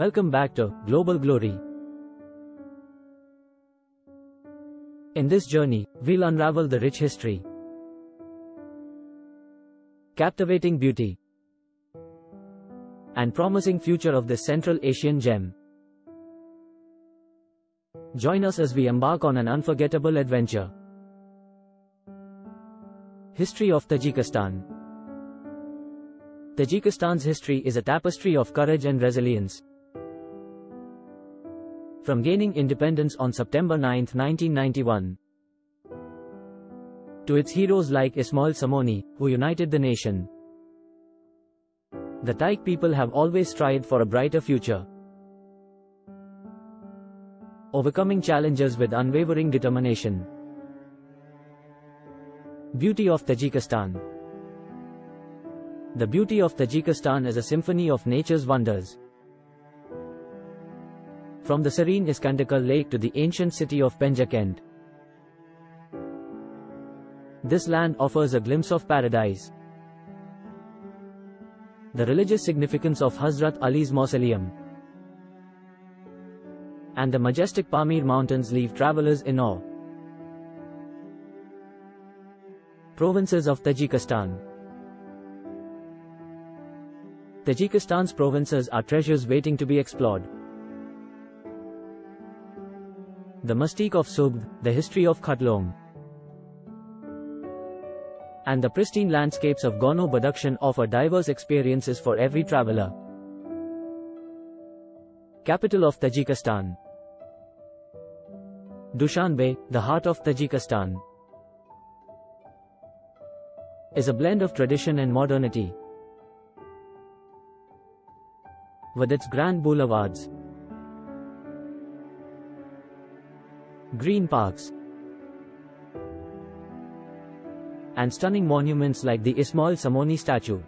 Welcome back to Global Glory. In this journey, we'll unravel the rich history, captivating beauty, and promising future of this Central Asian gem. Join us as we embark on an unforgettable adventure. History of Tajikistan Tajikistan's history is a tapestry of courage and resilience. From gaining independence on September 9, 1991, to its heroes like Ismail Somoni, who united the nation. The Tajik people have always strived for a brighter future, overcoming challenges with unwavering determination. Beauty of Tajikistan The beauty of Tajikistan is a symphony of nature's wonders. From the serene Iskandakar Lake to the ancient city of Penjakent, this land offers a glimpse of paradise. The religious significance of Hazrat Ali's mausoleum and the majestic Pamir Mountains leave travelers in awe. Provinces of Tajikistan Tajikistan's provinces are treasures waiting to be explored. The mystique of Sugd, the history of Khatlon, and the pristine landscapes of Gorno Badakhshan offer diverse experiences for every traveler. Capital of Tajikistan Dushanbe, the heart of Tajikistan is a blend of tradition and modernity. With its grand boulevards, green parks, and stunning monuments like the Ismail Somoni statue.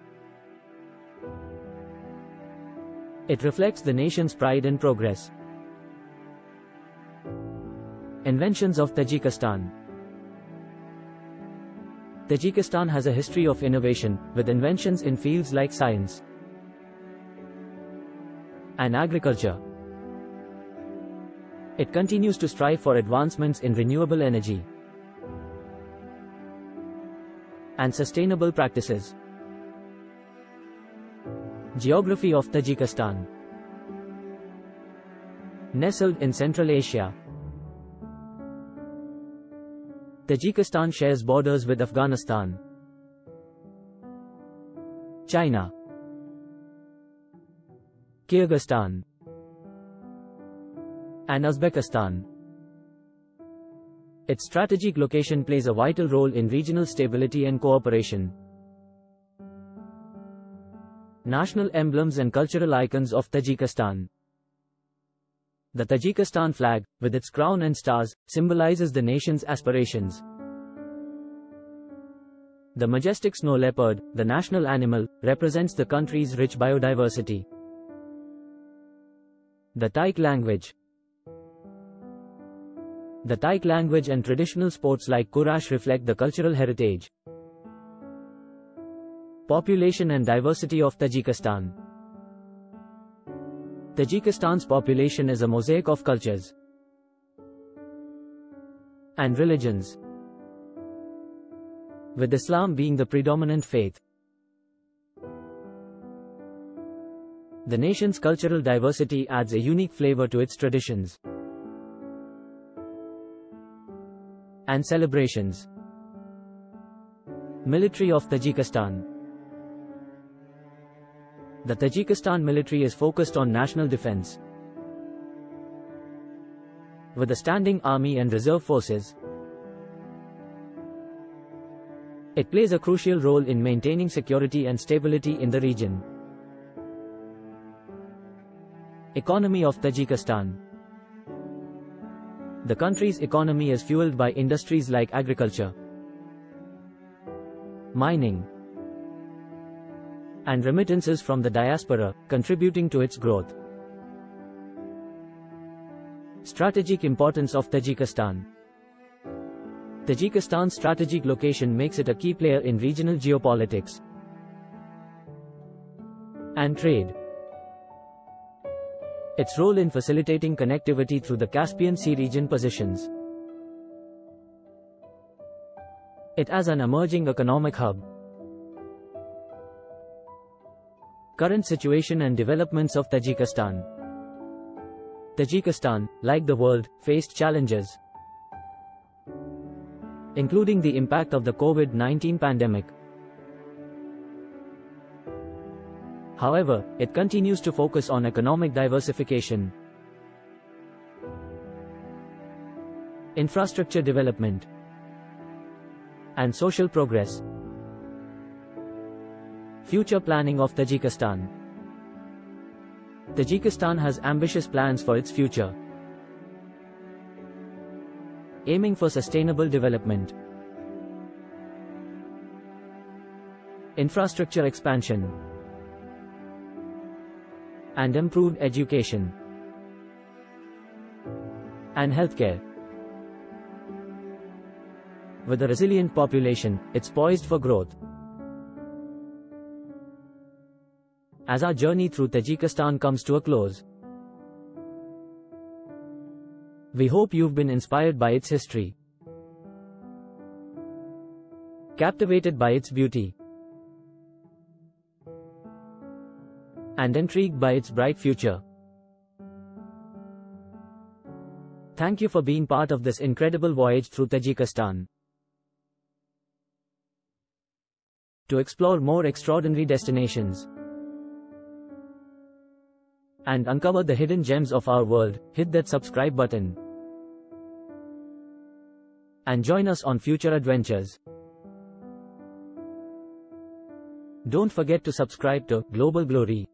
It reflects the nation's pride and progress. Inventions of Tajikistan Tajikistan has a history of innovation, with inventions in fields like science and agriculture. It continues to strive for advancements in renewable energy and sustainable practices. Geography of Tajikistan. Nestled in Central Asia, Tajikistan shares borders with Afghanistan, China, Kyrgyzstan, and Uzbekistan. Its strategic location plays a vital role in regional stability and cooperation. National emblems and cultural icons of Tajikistan. The Tajikistan flag, with its crown and stars, symbolizes the nation's aspirations. The majestic snow leopard, the national animal, represents the country's rich biodiversity. The Tajik language. The Tajik language and traditional sports like Kurash reflect the cultural heritage. Population and diversity of Tajikistan. Tajikistan's population is a mosaic of cultures and religions, with Islam being the predominant faith. The nation's cultural diversity adds a unique flavor to its traditions and celebrations. Military of Tajikistan the Tajikistan military is focused on national defense. With a standing army and reserve forces, it plays a crucial role in maintaining security and stability in the region. Economy of Tajikistan The country's economy is fueled by industries like agriculture, mining, and remittances from the diaspora, contributing to its growth. Strategic importance of Tajikistan Tajikistan's strategic location makes it a key player in regional geopolitics and trade. Its role in facilitating connectivity through the Caspian Sea region positions it as an emerging economic hub. Current situation and developments of Tajikistan Tajikistan, like the world, faced challenges including the impact of the COVID-19 pandemic. However, it continues to focus on economic diversification, infrastructure development, and social progress. Future planning of Tajikistan Tajikistan has ambitious plans for its future, aiming for sustainable development. Infrastructure expansion and improved education and healthcare. With a resilient population, it's poised for growth. As our journey through Tajikistan comes to a close, we hope you've been inspired by its history, captivated by its beauty, and intrigued by its bright future. Thank you for being part of this incredible voyage through Tajikistan. To explore more extraordinary destinations and uncover the hidden gems of our world, hit that subscribe button and join us on future adventures. Don't forget to subscribe to Global Glory